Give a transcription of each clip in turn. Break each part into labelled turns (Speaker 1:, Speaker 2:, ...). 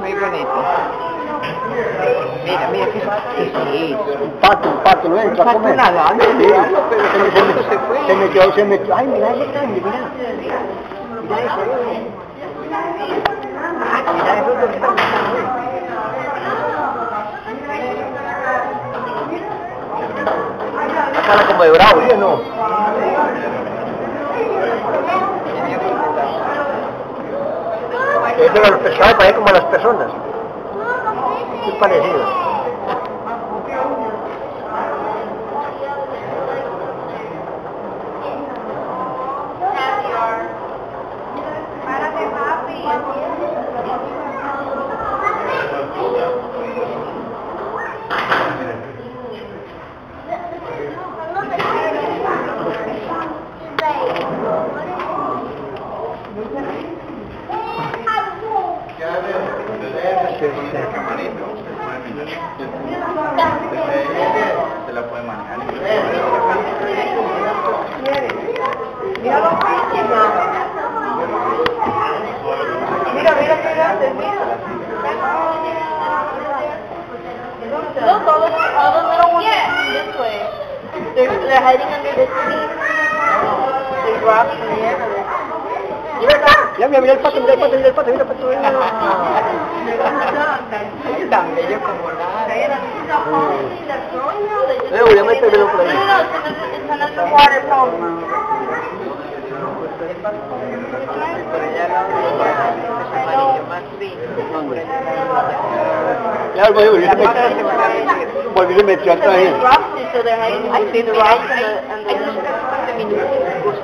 Speaker 1: Muy bonito. Mira, mira sí.
Speaker 2: Un pato, un pato, no entra a comer.
Speaker 1: nadando,
Speaker 2: Sí, se,
Speaker 1: se
Speaker 2: metió, se metió. Ay, mira ese mira. Mira eso,
Speaker 1: mira eso es lo que está buscando.
Speaker 2: La cara como de bravo, ¿sí o no? Eso de los pescados parece como las personas. Es parecido.
Speaker 3: Se la puede manejar.
Speaker 1: Mira los. Mira, mira qué grandes, mira.
Speaker 4: The little ones this way. They're, they're hiding under the seat. Rocks in the air.
Speaker 2: Ya, mira, mira el pato, mira el pato, mira el pato, mira el pato.
Speaker 1: Tan bello como. Más fino. Por allá.
Speaker 2: Ya, volvió, volvió,
Speaker 1: La
Speaker 2: se
Speaker 1: pata se
Speaker 2: metió.
Speaker 1: va a ir.
Speaker 2: Volvió, se metió atrás ahí.
Speaker 4: There's rocks, so they're hiding
Speaker 1: Ay, sí,
Speaker 4: between the
Speaker 1: mira,
Speaker 4: rocks
Speaker 1: hay,
Speaker 4: and the,
Speaker 1: hay
Speaker 4: and
Speaker 1: unos
Speaker 4: the
Speaker 1: cascotes minúsculos,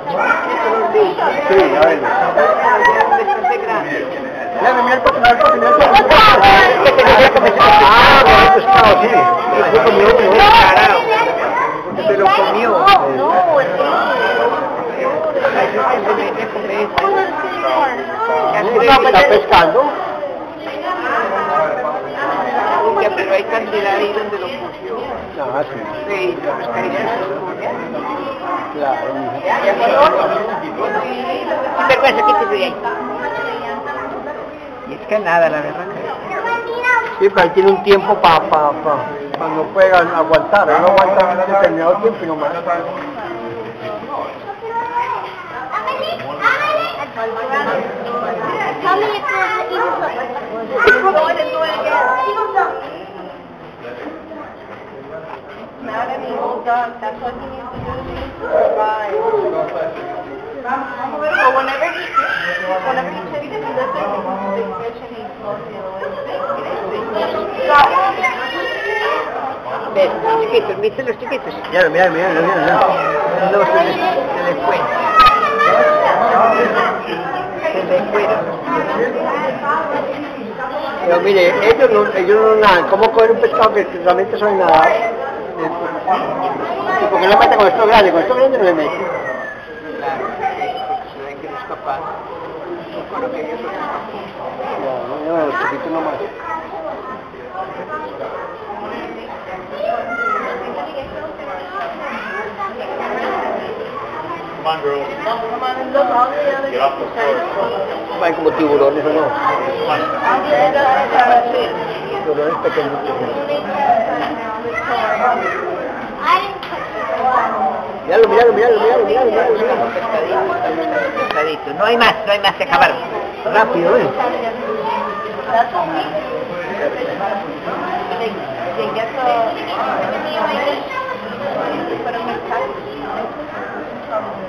Speaker 1: chiquitos, sí.
Speaker 2: Sí, ya ven.
Speaker 1: Bastante grandes.
Speaker 2: Ya, mira el pato, mira el pato, mira el pato. Que tenía que comer. Ah, bueno, el pescado, sí. Se comió otro.
Speaker 1: Carajo. Se lo comió.
Speaker 4: No, it's
Speaker 1: Ay, yo siempre me hice comer.
Speaker 2: No, está pescando.
Speaker 1: Ya, pero hay cantidad ahí donde lo puso.
Speaker 2: Ah, sí.
Speaker 1: Sí, los come.
Speaker 2: Claro, mija.
Speaker 1: ¿Ya pasó? Vergüenza, quítese de ahí. Y es que nada, la verdad que...
Speaker 2: Sí, pero ahí tiene un tiempo para pa, pa, pa no puedan aguantar. Él no aguanta un determinado tiempo y
Speaker 1: chiquitos, ¿viste los chiquitos?
Speaker 2: Mira, mira, mira, mira, mira.
Speaker 1: No, se les, se les fue. Se les fueron.
Speaker 2: Pero mire, ellos no, ellos no nadan. ¿Cómo coger un pescado que realmente sabe nadar? ¿Y por qué con esto grande? Con esto grande no le mete. Van como tiburones o no.
Speaker 3: Come on.
Speaker 2: Tiburones pequeñitos. Míralo, míralo, míralo, míralo, míralo, míralo, míralo.
Speaker 1: Pescaditos, pescaditos. No hay más, no hay más, se acabaron.
Speaker 2: Rápido, eh. No, ya mete el míralo.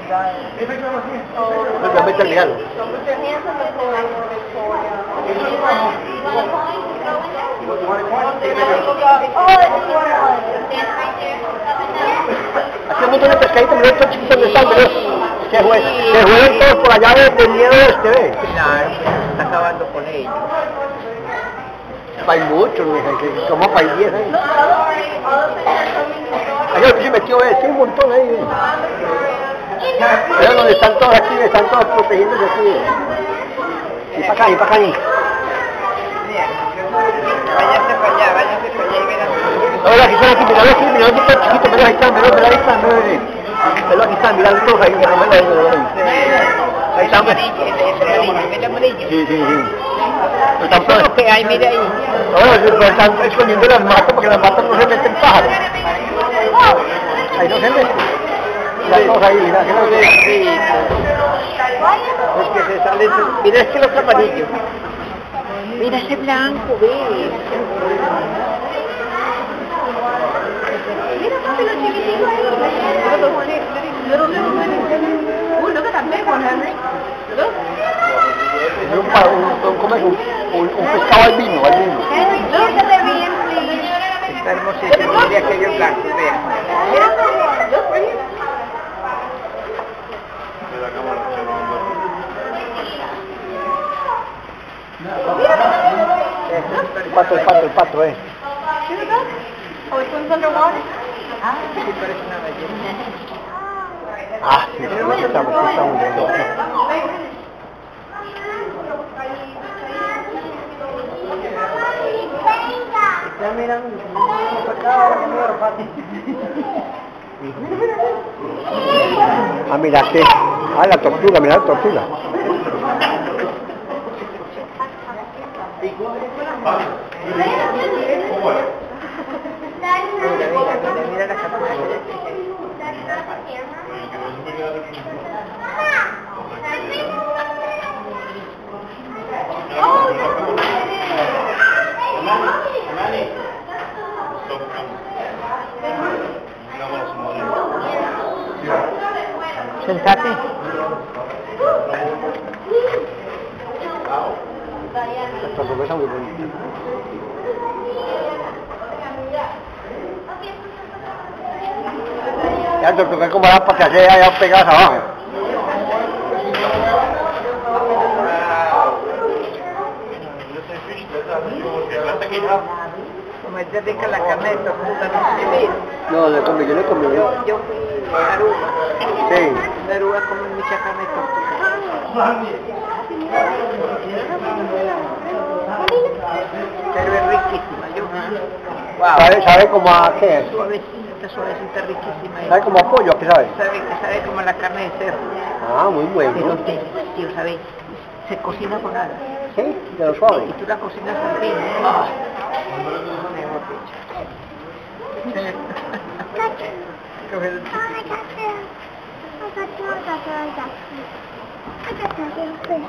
Speaker 2: Hace un montón de pescaditos, mira estos chiquitos. Se, fue, se fueron todos por allá de, de miedo este, ve.
Speaker 1: Claro, está acabando con ellos.
Speaker 2: Hay muchos, mija, que como hay 10 ahí. Ahí se metió ese, un montón ahí. Pero donde están todos aquí, están todos protegiéndose aquí. Y para acá, y para acá. y-
Speaker 1: Mira, vaya se fallaba.
Speaker 2: mira aquí, mira aquí, mira aquí, está chiquito, mira ahí está, mira, mira ahí está, mira, mira. Mira aquí está, mira todos ahí, mira, mira, mira, mira. Ahí está, mira.
Speaker 1: el amarillo.
Speaker 2: Sí, sí, sí. Están todos.
Speaker 1: Lo que hay, mira ahí.
Speaker 2: Pero están escondiendo las matas porque las matas no se meten pájaros. Ahí no se meten. Las cosas ahí, mira, que no se
Speaker 1: Es que se sale, mira este los amarillos. Mira ese blanco, ve.
Speaker 4: Mira, papi, los chiquititos ahí. Ooh, look at that big one, Henry. Look.
Speaker 2: Es un, pescado al vino, al vino.
Speaker 4: Henry, look at the bien, please.
Speaker 1: Está hermosísimo, mira vea.
Speaker 4: Mira, look right here.
Speaker 2: El pato, el pato, el pato, eh.
Speaker 4: Oh, it swims underwater? Ah.
Speaker 1: Sí, parece una ballena.
Speaker 2: Ah, sí, sí, estamos.
Speaker 1: Ya mira.
Speaker 2: Ah, mira que. Ah, la tortuga, mira la tortuga.
Speaker 1: Sentate.
Speaker 2: Tortuga está muy bonita. Ya, la tortuga como las patas allá, allá pegadas abajo.
Speaker 1: Como es de rica la carne de tortuga, no
Speaker 2: le comí, yo le comí.
Speaker 1: Yo, yo fui a Aruba.
Speaker 2: Sí.
Speaker 1: En Aruba comen mucha carne de tortuga. Pero es riquísima. Yo, wow.
Speaker 2: ¿Sabe, sabe como a qué?
Speaker 1: Suavecita, suavecita, riquísima.
Speaker 2: ¿Sabe como a pollo? ¿Qué sabe?
Speaker 1: Sabe, sabe como la carne de cerdo.
Speaker 2: Ah, muy
Speaker 1: Pero
Speaker 2: bueno.
Speaker 1: delicioso, ¿sabes? Se cocina con nada.
Speaker 2: Sí, de lo suave.
Speaker 1: Y tú la cocinas al vino. ¡Ah! Mejor dicho.
Speaker 3: 免费。